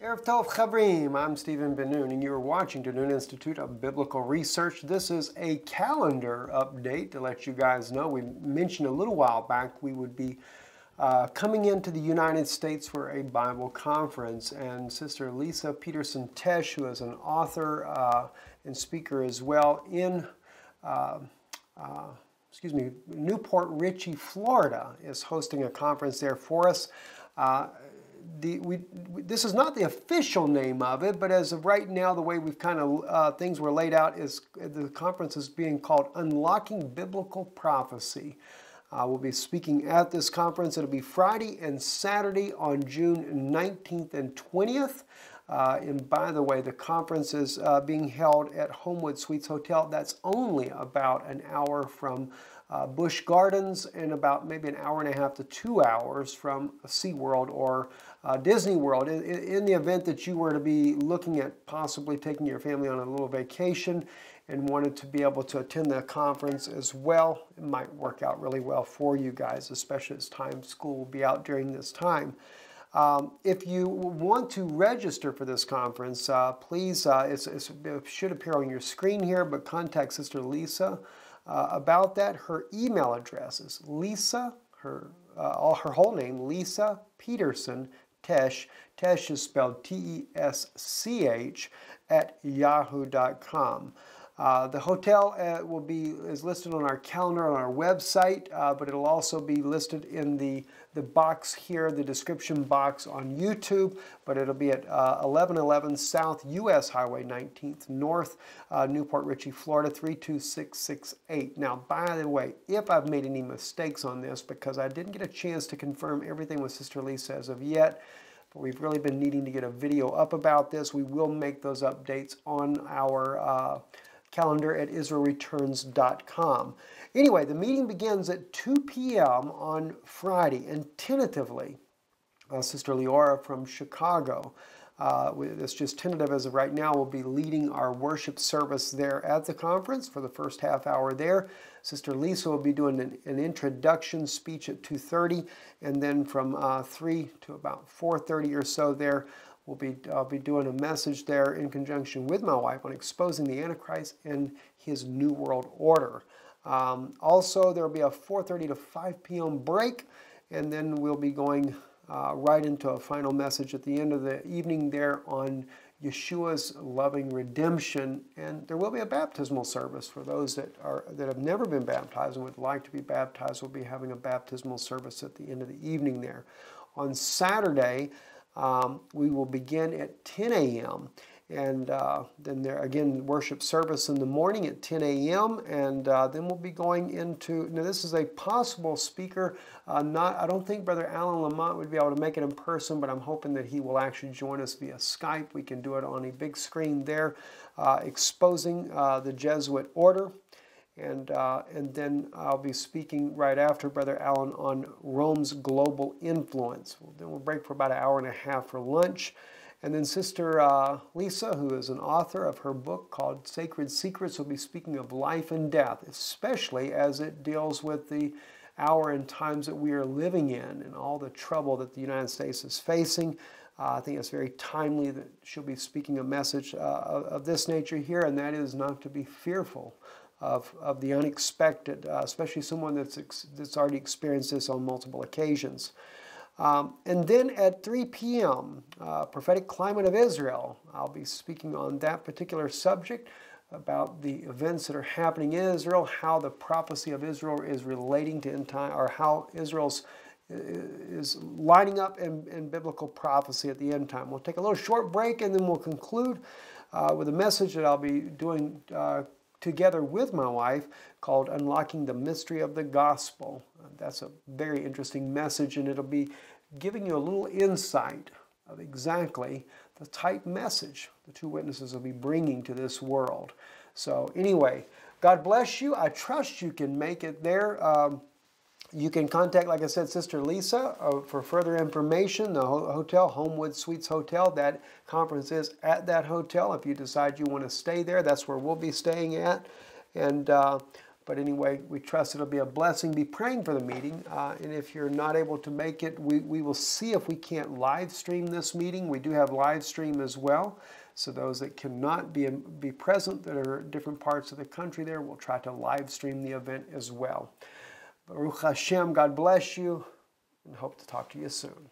Erev Tov Chavrim, I'm Stephen Ben-Nun, and you are watching the Nun Institute of Biblical Research. This is a calendar update to let you guys know. We mentioned a little while back we would be uh, coming into the United States for a Bible conference, and Sister Lisa Peterson Tesch, who is an author uh, and speaker as well in uh, uh excuse me, New Port Richey, Florida, is hosting a conference there for us. Uh, the, we, this is not the official name of it, but as of right now, the way we've kind of uh, things were laid out is the conference is being called Unlocking Biblical Prophecy. Uh, we'll be speaking at this conference. It'll be Friday and Saturday on June 19th and 20th. Uh, and by the way, the conference is uh, being held at Homewood Suites Hotel. That's only about an hour from uh, Busch Gardens and about maybe an hour and a half to two hours from SeaWorld or uh, Disney World. In, in, the event that you were to be looking at possibly taking your family on a little vacation and wanted to be able to attend the conference as well, it might work out really well for you guys, especially as time school will be out during this time. Um, if you want to register for this conference, uh, please, uh, it's, it's, it should appear on your screen here, but contact Sister Lisa uh, about that. Her email address is Lisa, her, uh, all her whole name, Lisa Peterson Tesch. Tesch is spelled T-E-S-C-H at yahoo.com. Uh, the hotel uh, will be is listed on our calendar on our website, uh, but it'll also be listed in the, the box here, the description box on YouTube, but it'll be at 1111 uh, South US Highway 19th North, uh, New Port Richey, Florida 32668. Now, by the way, if I've made any mistakes on this, because I didn't get a chance to confirm everything with Sister Lisa as of yet, but we've really been needing to get a video up about this. We will make those updates on our uh, calendar at israelreturns.com. Anyway, the meeting begins at 2 p.m. on Friday, and tentatively, uh, Sister Leora from Chicago, uh, it's just tentative as of right now, will be leading our worship service there at the conference for the first half hour there. Sister Lisa will be doing an, an introduction speech at 2.30, and then from uh, 3 to about 4.30 or so there, We'll be, I'll be doing a message there in conjunction with my wife on exposing the Antichrist and his New World Order. Um, also, there will be a 4.30 to 5 p.m. break, and then we'll be going uh, right into a final message at the end of the evening there on Yeshua's loving redemption. And there will be a baptismal service for those that, are, that have never been baptized and would like to be baptized. We'll be having a baptismal service at the end of the evening there. On Saturday, um, we will begin at 10 a.m. And uh, then there again, worship service in the morning at 10 a.m. And uh, then we'll be going into, now this is a possible speaker. Uh, not, I don't think Brother Alan Lamont would be able to make it in person, but I'm hoping that he will actually join us via Skype. We can do it on a big screen there, uh, exposing uh, the Jesuit order. And, uh, and then I'll be speaking right after Brother Allen on Rome's global influence. Then we'll break for about an hour and a half for lunch. And then Sister uh, Lisa, who is an author of her book called Sacred Secrets, will be speaking of life and death, especially as it deals with the hour and times that we are living in and all the trouble that the United States is facing. Uh, I think it's very timely that she'll be speaking a message uh, of, of this nature here, and that is not to be fearful of, of the unexpected, uh, especially someone that's, that's already experienced this on multiple occasions. Um, and then at 3 p.m., uh, Prophetic Climate of Israel, I'll be speaking on that particular subject about the events that are happening in Israel, how the prophecy of Israel is relating to end time, or how Israel's is lining up in, in, biblical prophecy at the end time. We'll take a little short break and then we'll conclude uh, with a message that I'll be doing uh, together with my wife called Unlocking the Mystery of the Gospel. That's a very interesting message, and it'll be giving you a little insight of exactly the type message the two witnesses will be bringing to this world. So, anyway, God bless you. I trust you can make it there. Um, you can contact, like I said, Sister Lisa uh, for further information. The ho hotel, Homewood Suites Hotel, that conference is at that hotel. If you decide you want to stay there, that's where we'll be staying at. And uh, But anyway, we trust it'll be a blessing. Be praying for the meeting. Uh, and if you're not able to make it, we, we will see if we can't live stream this meeting. We do have live stream as well. So those that cannot be, be present that are different parts of the country there, we'll try to live stream the event as well. Baruch Hashem, God bless you, and hope to talk to you soon.